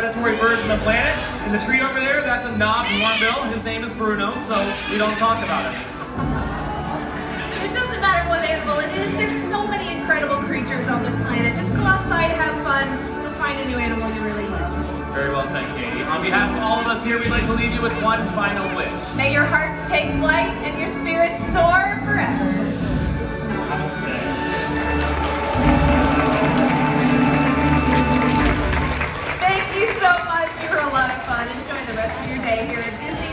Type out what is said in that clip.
predatory birds on the planet. In the tree over there, that's a knobbed hornbill. His name is Bruno, so we don't talk about him. It doesn't matter what animal it is, there's so many incredible creatures on this planet. Just go outside, have fun, you'll find a new animal you really love. Very well said, Katie. On behalf of all of us here, we'd like to leave you with one final wish. May your hearts take flight and your spirits soar. your day here at Disney.